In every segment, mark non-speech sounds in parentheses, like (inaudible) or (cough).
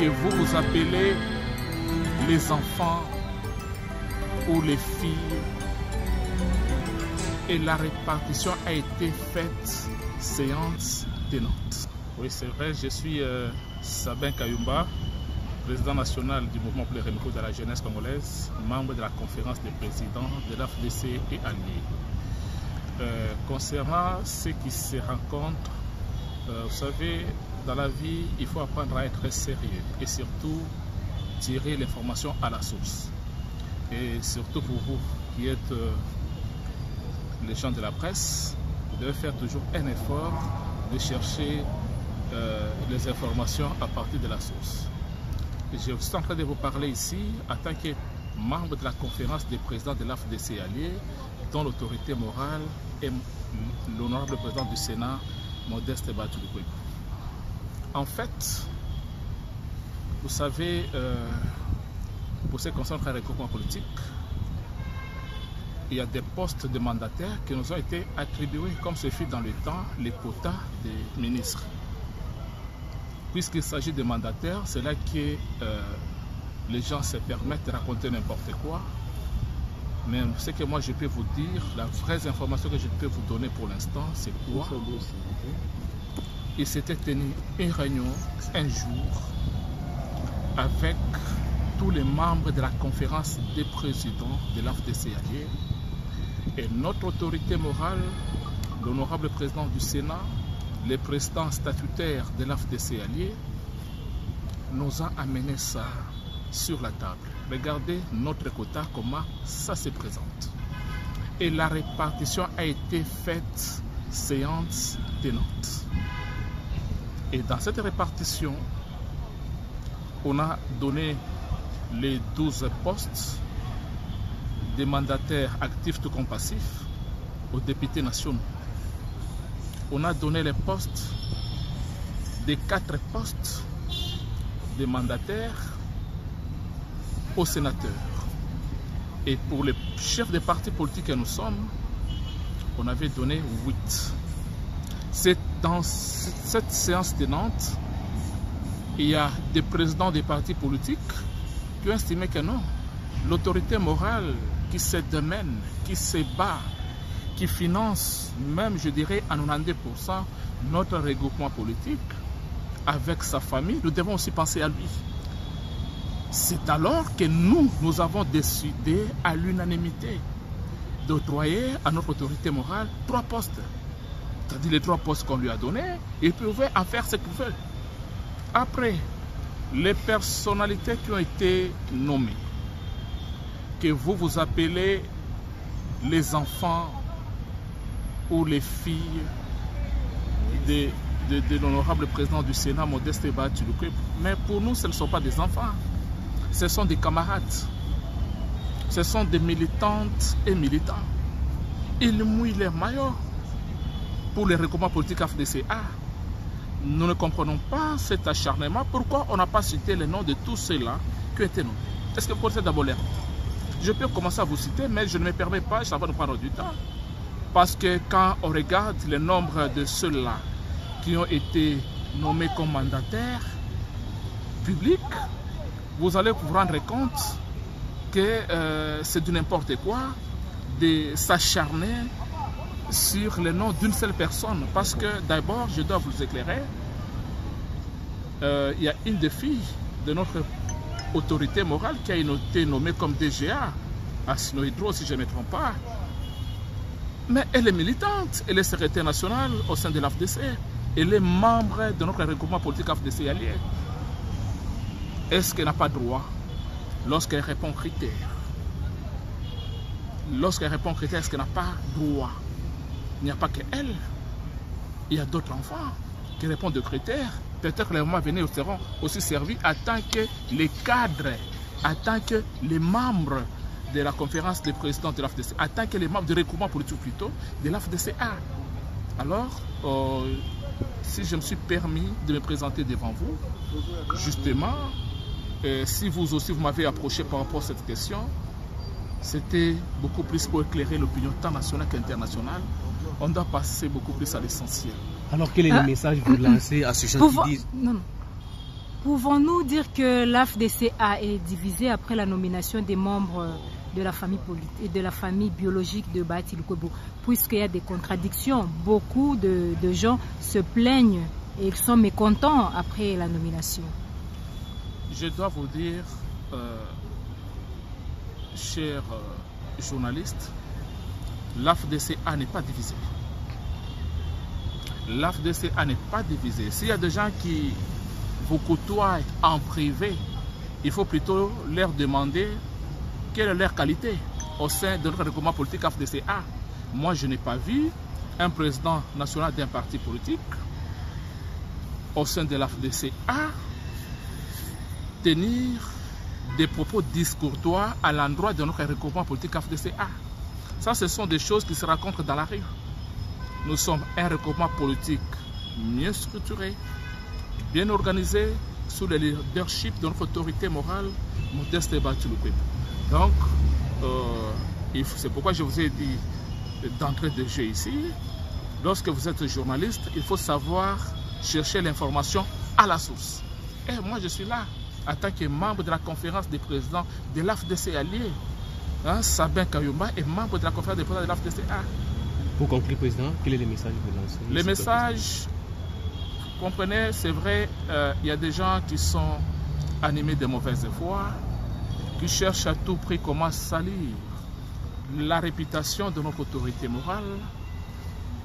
que vous vous appelez les enfants ou les filles, et la répartition a été faite séance tenante. Oui, c'est vrai, je suis euh, Sabin Kayumba, président national du mouvement pour les renouveau de la jeunesse congolaise, membre de la conférence des présidents de l'AFDC et alliés. Euh, concernant ceux qui se rencontrent, euh, vous savez, dans la vie, il faut apprendre à être sérieux et surtout tirer l'information à la source. Et surtout pour vous qui êtes euh, les gens de la presse, vous devez faire toujours un effort de chercher euh, les informations à partir de la source. Je suis en train de vous parler ici en tant que membre de la conférence des présidents de l'AFDC alliés, dont l'autorité morale est l'honorable président du Sénat, Modeste Batouloukoui. En fait, vous savez, euh, pour ce qui concerne le politique, il y a des postes de mandataires qui nous ont été attribués, comme ce fut dans le temps, les quotas des ministres. Puisqu'il s'agit de mandataires, c'est là que euh, les gens se permettent de raconter n'importe quoi. Mais ce que moi je peux vous dire, la vraie information que je peux vous donner pour l'instant, c'est quoi? Il s'était tenu une réunion un jour avec tous les membres de la conférence des présidents de l'AFDC et notre autorité morale, l'honorable président du Sénat, les présidents statutaires de l'AFDC allié, nous a amené ça sur la table. Regardez notre quota, comment ça se présente. Et la répartition a été faite séance tenante. Et dans cette répartition, on a donné les 12 postes des mandataires actifs tout comme passifs aux députés nationaux. On a donné les postes des quatre postes des mandataires aux sénateurs. Et pour les chefs des partis politiques que nous sommes, on avait donné 8. C'est dans cette séance tenante, il y a des présidents des partis politiques qui ont estimé que non, l'autorité morale qui se démène, qui se bat, qui finance même, je dirais, à 92% notre regroupement politique, avec sa famille, nous devons aussi penser à lui. C'est alors que nous, nous avons décidé à l'unanimité d'octroyer à notre autorité morale trois postes. C'est-à-dire les trois postes qu'on lui a donnés, il pouvait en faire ce qu'il veut. Après, les personnalités qui ont été nommées, que vous vous appelez les enfants ou les filles de, l'honorable président du Sénat, Modeste Batuluke. Mais pour nous, ce ne sont pas des enfants. Ce sont des camarades. Ce sont des militantes et militants. Ils mouillent les maillots pour les recommandants politiques FDCA. Nous ne comprenons pas cet acharnement. Pourquoi on n'a pas cité les noms de tous ceux-là qui étaient nommés Est-ce que vous connaissez d'abord l'air Je peux commencer à vous citer, mais je ne me permets pas, ça va nous prendre du temps. Parce que quand on regarde le nombre de ceux-là qui ont été nommés comme mandataires publics, vous allez vous rendre compte que euh, c'est du n'importe quoi de s'acharner sur le nom d'une seule personne. Parce que d'abord, je dois vous éclairer, euh, il y a une des filles de notre autorité morale qui a été nommée comme DGA à Sinohydro, si je ne me trompe pas. Mais elle est militante, elle est secrétaire nationale au sein de l'AFDC. Elle est membre de notre regroupement politique AFDC allié. Est-ce qu'elle n'a pas droit lorsqu'elle répond aux critères? Lorsqu'elle répond aux critères, est-ce qu'elle n'a pas droit Il n'y a pas qu'elle. Il y a d'autres enfants qui répondent aux critères. Peut-être que les moments à venir seront aussi servis en tant que les cadres, en tant que les membres de la conférence des présidents de l'AFDC, en tant que les membres du regroupement politique plutôt de l'AFDCA. Alors, euh, si je me suis permis de me présenter devant vous, justement, euh, si vous aussi vous m'avez approché par rapport à cette question, c'était beaucoup plus pour éclairer l'opinion tant nationale qu'internationale. On doit passer beaucoup plus à l'essentiel. Alors quel est le message que vous lancez à ces gens Pouvons- qui disent non, non. Pouvons-nous dire que l'AFDCA est divisée après la nomination des membres de la famille politique et de la famille biologique de Bahati Lukwebo? Puisqu'il y a des contradictions, beaucoup de, de gens se plaignent et ils sont mécontents après la nomination. Je dois vous dire, euh, chers euh, journalistes, l'AFDCA n'est pas divisée. L'AFDCA n'est pas divisée. S'il y a des gens qui vous côtoient en privé, il faut plutôt leur demander quelle est leur qualité au sein de notre regroupement politique AFDCA. Moi, je n'ai pas vu un président national d'un parti politique au sein de l'AFDCA tenir des propos discourtois à l'endroit de notre regroupement politique AFDCA. Ça, ce sont des choses qui se rencontrent dans la rue. Nous sommes un regroupement politique mieux structuré, bien organisé, sous le leadership de notre autorité morale, Modeste Batulukwebe. Donc, euh, c'est pourquoi je vous ai dit d'entrée de jeu ici, lorsque vous êtes journaliste, il faut savoir chercher l'information à la source. Et moi, je suis là en tant que membre de la conférence des présidents de l'AFDC allié. Hein, Sabin Kayumba est membre de la conférence des présidents de l'AFDCA. Pour conclure, Président, quel est le message que vous lancez? Le messages, vous comprenez, c'est vrai, euh, il y a des gens qui sont animés de mauvaise foi, qui cherchent à tout prix comment salir la réputation de notre autorité morale.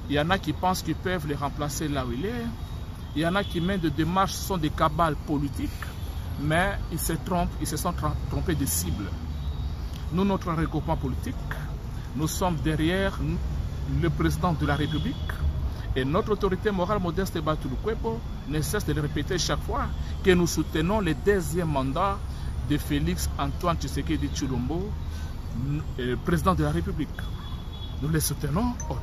Il y en a qui pensent qu'ils peuvent les remplacer là où il est. Il y en a qui mènent des démarches, ce sont des cabales politiques, mais ils se trompent, ils se sont trom- trompés de cible. Nous, notre regroupement politique, nous sommes derrière le président de la République et notre autorité morale modeste Batulukwebo ne cesse de le répéter chaque fois que nous soutenons le deuxième mandat de Félix Antoine Tshisekedi Chulombo, euh, président de la République. Nous les soutenons au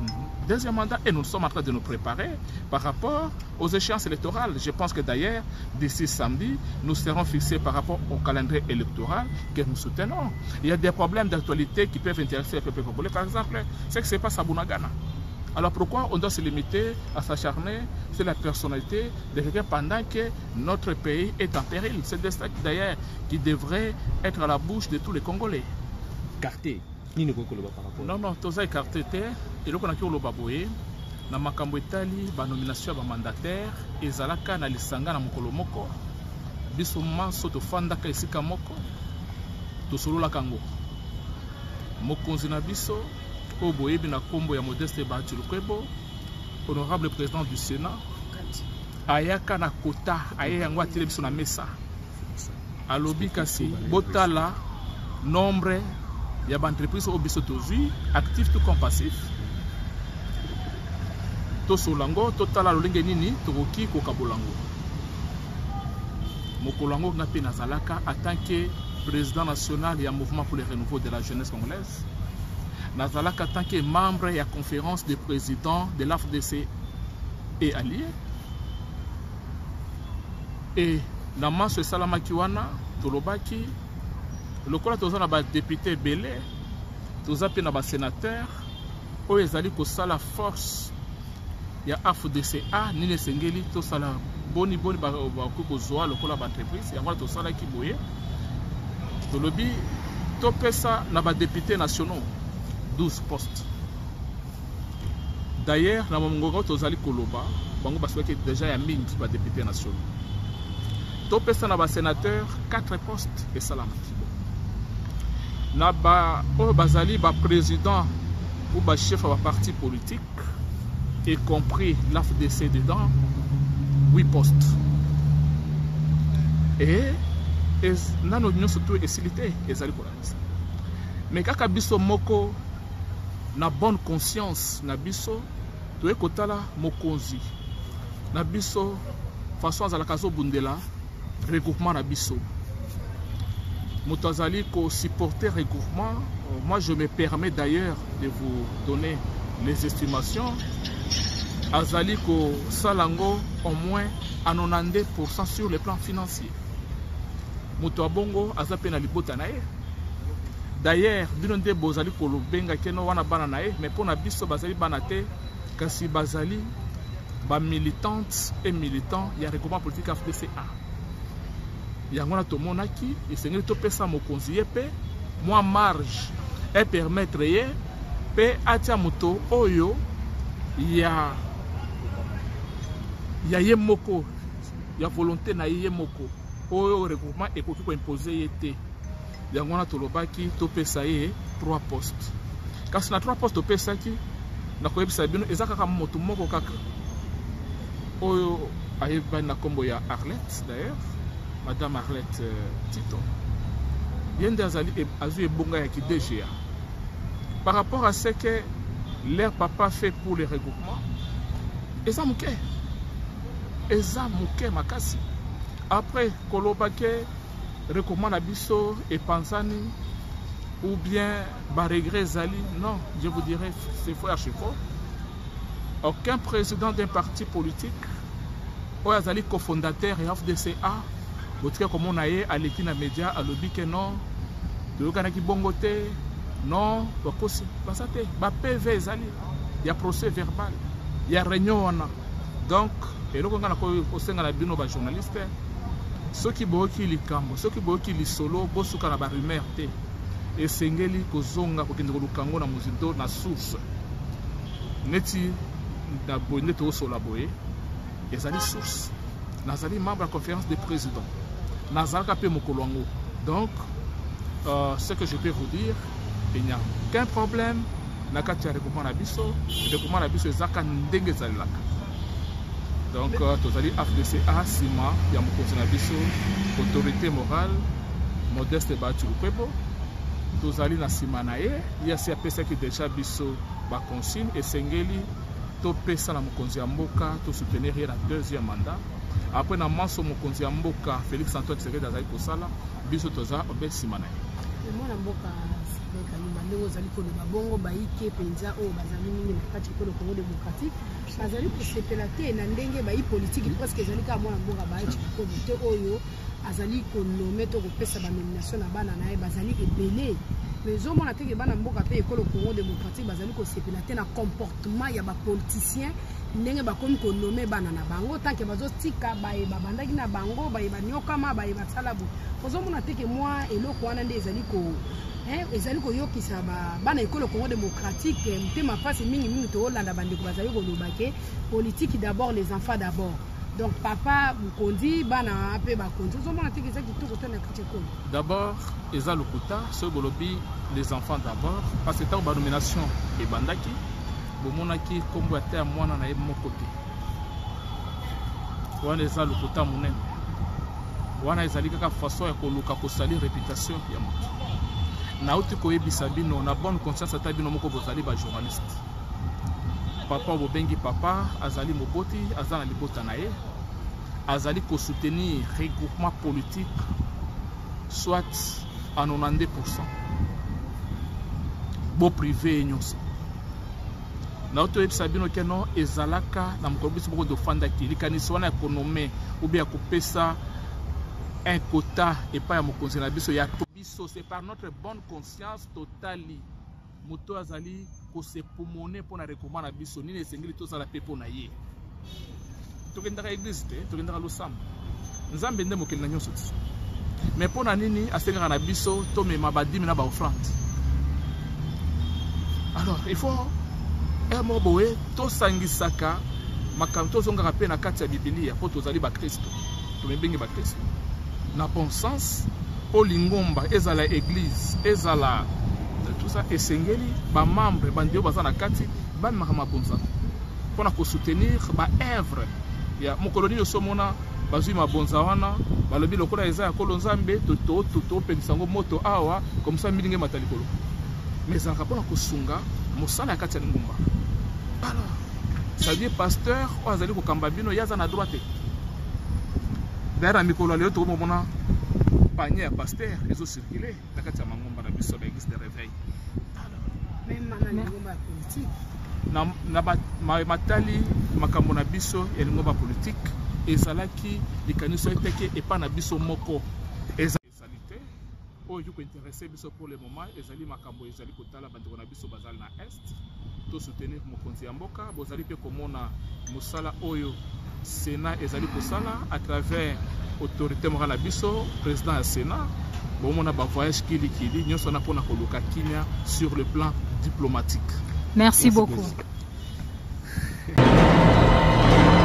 deuxième mandat et nous sommes en train de nous préparer par rapport aux échéances électorales. Je pense que d'ailleurs, d'ici samedi, nous serons fixés par rapport au calendrier électoral que nous soutenons. Il y a des problèmes d'actualité qui peuvent intéresser le peuple congolais. Par exemple, ce qui se passe à Bunagana. Alors pourquoi on doit se limiter à s'acharner sur la personnalité de quelqu'un pendant que notre pays est en péril? C'est de ça d'ailleurs qui devrait être à la bouche de tous les Congolais. Carté. Nini kokoloba par rapport? Non non toza écarté te. Eloko naki oloba boye. Na makambo etali banomination ya bamandataire ezalaka na lisanga na mokolo moko. Biso manso tofandaka esika moko tosololaka yango. Mokonzi na biso oyo boyebi na nkombo ya modeste bahati lukwebo honorable président du sénat ayaka na kota aye yango atile biso na mesa. Alobi kasi botala nombre ya baentreprise oyo biso tozwi actif to comme passif. Tosola yango totala lolenge nini tokoki kokabola yango. Mokolo yango nga mpe nazalaka que président national ya mouvement pour le renouveau de la jeunesse congolaise. Nazalaka que membre ya conférence des présidents de l'afdc et allié e na manso esalamaki wana tolobaki lokola toza na badepute ebele toza mpe na basénateur oyo ezali kosala force ya afdca nini esengeli tosala boni boni bakoki kozwa lokola baentreprise yango wana tosalaki boye. Tolobi topesa na badepute nationaux 12 postes. D'ailleurs na mongongo tozali koloba bango basobaki déjà ya mingi badepute nationaux. Topesa na basénateur 4 postes esalamaki na ba oyo bazali baprésident ou bachef ya baparti politique y compris l'afdc dedans 8 postes. E nano nyonso to esili te ezali kolandisa me kaka biso moko na bonne conscience na biso toye kotala mokonzi. Na biso façon azalaka azobundela regroupement na biso moto azali kosupporter regroupement. Moi je me permets d'ailleurs de vous donner les estimations. Azali kosala yango au moins à 92% sur le plan financier. Moto ya bongo aza mpe na libota na ye. D'ailleurs bino nde bozali kolobengaki no wana bana na ye mais biso bazali bana te kasi bazali bamilitante et militant ya regroupement politique fdca yango wana tomonaki esengeli topesa mokonzi ye mpe mwa marge epermettre ye mpe atia moto oyo ya ya ye moko ya volonté na ye ye moko oyo regroupement ekoki koimpose ye te. Yango wana tolobaki topesa ye 3 poste kasi na 3 poste topesaki nakoyebisa bino eza kaka moto moko kaka oyo ayebani na nkombo ya arlette d'ailleurs madame arlette euh, tito. Ye nde azali azwi ebonga ya kidga par rapport à ce que leur papa fait pour le regroupement eza moke eza moke makasi. Après koloba ke regroupement na biso ou bien baregret ezali non je vous dirais c'est faux archi faux aucun président d'un parti politique oyo azali cofondateur ya fdca botika komona ye aleki na média alobi ke non toyokanaki bongo te non bakosi baza te bapv ezali ya procès verbal ya réunion wana. Donc eloko nakosenga na bino bajournaliste soki boyoki likambo soki boyoki lisolo bosuka na barumeur te esengeli kozonga kokende koluka yango na mozindo na source. Neti na boye nde toosola boye ezali source. Nazali membre ya conférence des présidents nazalaka mpe mokolo yango donc euh, ce que je peux vous dire il n'y a aucun problème. Na kati ya regroupement na biso regroupement na biso ezaka ndenge ezalelaka donc euh, tozali fdca nsima ya mokonzi na biso autorité morale modeste bati lukwebo tozali na nsima na ye ye asi apesaki deja biso baconsigne esengeli topesa na mokonzi ya mboka tosoutenir ye na deuxième mandat après na manso mokonzi ya mboka félix antoine tshisekedi azali kosala biso toza obe nsima na ye mwana mboka kalumba ndenge ozali koloba bongo bayike mpenza oyo bazali mingi na kati ekolo congo démocratique. Bazali kosepela te na ndenge bayi politike presque ezali kaka mwana mboka bayi cikolo te oyo azali konome to kopesa banomination na bana na ye bazali ebele mais ozomona teke bana mboka mpe ekolo congo démocratique bazali kosepela te na comportement ya bapoliticien ndenge bakomi konome bana na bango tanke bazotika baye babandaki na bango baye banyokama baye basala bo ozomona teke mwa eloko wana nde ezali ko ezali koyokisa bana ekolo congo démocratique motema mpasi mingimingi toolanda bandeko bazali koloba ke politique d'abord les enfants d'abord. Donc papa mokonzi bana mpe bakonzi ozomona teke eza kitoko te na kati ekolo. D'abord eza lokuta soki bolobi les enfants d'abord parce que ntango banomination ebandaki bomonaki nkombo ya te ya mwana na ye moko te. Wana eza lokuta monene. Wana ezali kaka façon ya koluka kosali réputation ya moto. Nauti koyebisa bino na bonne conscience ata bino moko bozali bajournaliste papa bobengi papa azali moboti aza na libota na ye. Azali kosoutenir regroupement politique soit à 92 boprive ye nyonso nauti oyebisa bino ke no ezalaka na mokolo biso moko tofandaki likanisi wana ya konome obe ya kopesa un quota epai ya mokonzi na biso ya biso c'est par notre bonne conscience totali. Moto azali kosepumone mpo na regroupement na biso. Nini esengeli tosala mpe mpo na ye? Tokendaka eglise te tokendaka losambo nzambe nde mokeli na nyonso ti mais mpo na nini asengaka na biso tomema badimi na baofrande alors il faut ere moko boye tosangisaka makambo tozongaka mpe na kati ya bibilia mpo tozali bakristo. Tomebengi bakristo. Na bon sens mpo lingomba ezala église ezala tout ça esengeli bamembre bandeko baza na kati bamemaka mabonza mpona kosoutenir baœuvre ya mokolo nini osomona bazwi mabonza wana balobi lokola eza ya kolo nzambe topelisa yango moto awa komsa milingi emata likolo. Mais ezalaka mpona kosunga mosala ya kati ya lingomba. Alors sadie pasteur oyo azali kokamba bino ye aza na droit te d'ailleurs na mikolo ya lelo tokomomona panie ya paster ezocircule na kati ya mangomba na biso baeglise de réveil. Na, na matali makambo na biso ya lingomba politike ezalaki likanisi eteke epai na biso moko oyo kointerese biso pour le moment ezali makambo ezali kotala bandeko na biso bazali na este tosoutenir mokonzi ya mboka bozali komona mosala oyo sénat ezali kosala à travers autorité morale biso président ya sénat. Bomona bavoyage kilikili nyonso wana mpona koluka sur le plan diplomatique. Merci, beaucoup. (laughs)